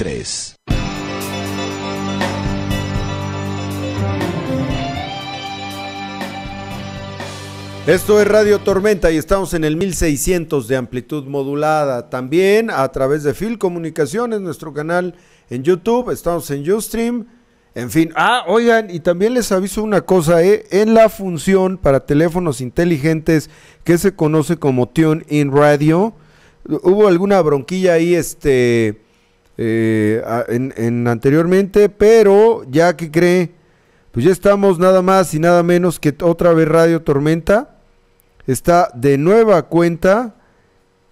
2003. Esto es Radio Tormenta y estamos en el 1600 de amplitud modulada. También a través de Phil Comunicaciones, nuestro canal en YouTube. Estamos en Ustream. En fin, ah, oigan, y también les aviso una cosa, ¿eh? en la función para teléfonos inteligentes que se conoce como Tune In Radio, hubo alguna bronquilla ahí, este, eh, en, en anteriormente, pero ya que cree, pues ya estamos nada más y nada menos que otra vez Radio Tormenta. Está de nueva cuenta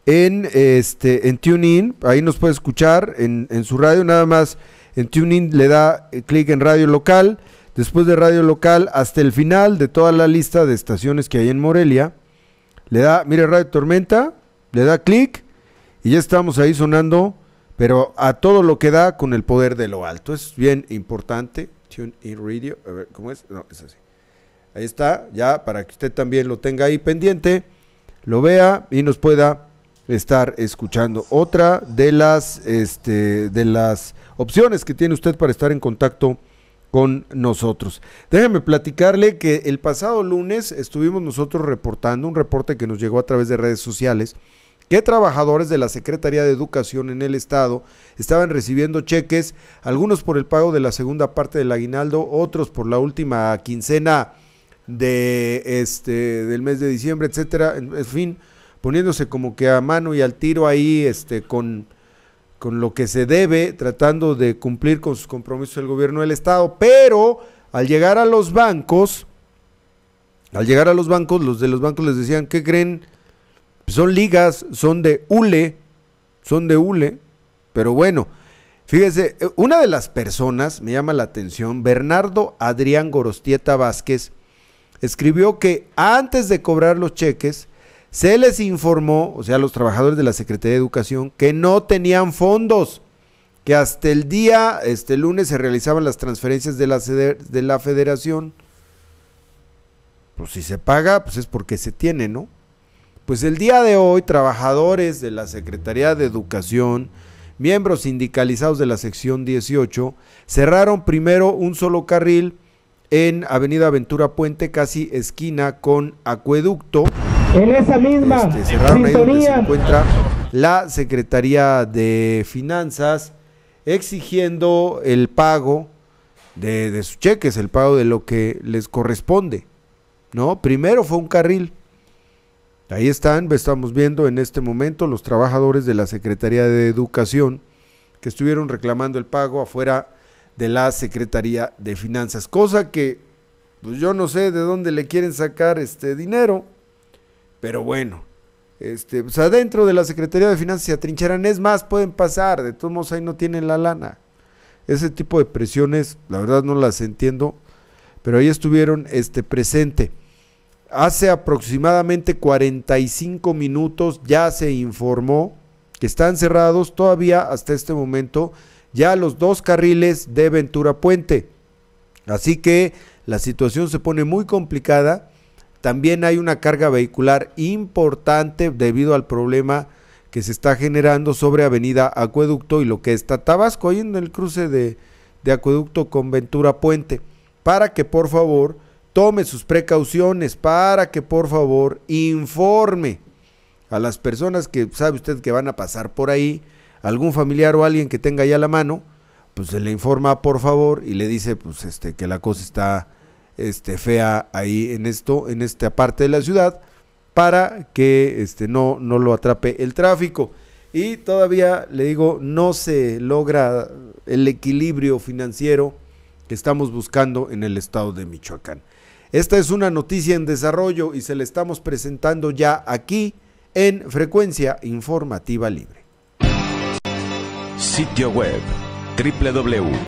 en este en TuneIn. Ahí nos puede escuchar en, en su radio. Nada más en TuneIn le da eh, clic en radio local. Después de radio local, hasta el final de toda la lista de estaciones que hay en Morelia, le da, mire, Radio Tormenta, le da clic y ya estamos ahí sonando, pero a todo lo que da con el poder de lo alto. Es bien importante. Tune in Radio. A ver, ¿cómo es? No, es así. Ahí está, ya para que usted también lo tenga ahí pendiente, lo vea y nos pueda estar escuchando. Otra de las, este, de las opciones que tiene usted para estar en contacto con nosotros. Déjeme platicarle que el pasado lunes estuvimos nosotros reportando un reporte que nos llegó a través de redes sociales que trabajadores de la Secretaría de Educación en el Estado estaban recibiendo cheques, algunos por el pago de la segunda parte del aguinaldo, otros por la última quincena de este del mes de diciembre, etcétera, en, fin, poniéndose como que a mano y al tiro ahí este con con lo que se debe, tratando de cumplir con sus compromisos del gobierno del estado, pero al llegar a los bancos, al llegar a los bancos, los de los bancos les decían, ¿qué creen? Son ligas, son de hule, son de hule, pero bueno, fíjese, una de las personas, me llama la atención, Bernardo Adrián Gorostieta Vázquez, escribió que antes de cobrar los cheques, se les informó, o sea, a los trabajadores de la Secretaría de Educación, que no tenían fondos, que hasta el día, este lunes, se realizaban las transferencias de la, de la federación. Pues si se paga, pues es porque se tiene, ¿no? Pues el día de hoy, trabajadores de la Secretaría de Educación, miembros sindicalizados de la sección 18, cerraron primero un solo carril en Avenida Aventura Puente, casi esquina con Acueducto. En esa misma este, cerraron ahí donde se encuentra la Secretaría de Finanzas, exigiendo el pago de, de sus cheques, el pago de lo que les corresponde. ¿No? Primero fue un carril. Ahí están, estamos viendo en este momento los trabajadores de la Secretaría de Educación que estuvieron reclamando el pago afuera de la Secretaría de Finanzas, cosa que pues yo no sé de dónde le quieren sacar este dinero, pero bueno, este, pues adentro de la Secretaría de Finanzas se atrincheran, es más, pueden pasar, de todos modos ahí no tienen la lana. Ese tipo de presiones, la verdad no las entiendo, pero ahí estuvieron este presente. Hace aproximadamente 45 minutos ya se informó que están cerrados todavía hasta este momento ya los dos carriles de Ventura Puente. Así que la situación se pone muy complicada. También hay una carga vehicular importante debido al problema que se está generando sobre Avenida Acueducto y lo que está Tabasco, ahí en el cruce de, de Acueducto con Ventura Puente, para que por favor tome sus precauciones, para que por favor informe a las personas que sabe usted que van a pasar por ahí, algún familiar o alguien que tenga ya la mano, pues se le informa por favor y le dice pues este que la cosa está este fea ahí en esto, en esta parte de la ciudad para que este no no lo atrape el tráfico. Y todavía le digo, no se logra el equilibrio financiero que estamos buscando en el estado de Michoacán. Esta es una noticia en desarrollo y se la estamos presentando ya aquí en Frecuencia Informativa Libre. Sitio web www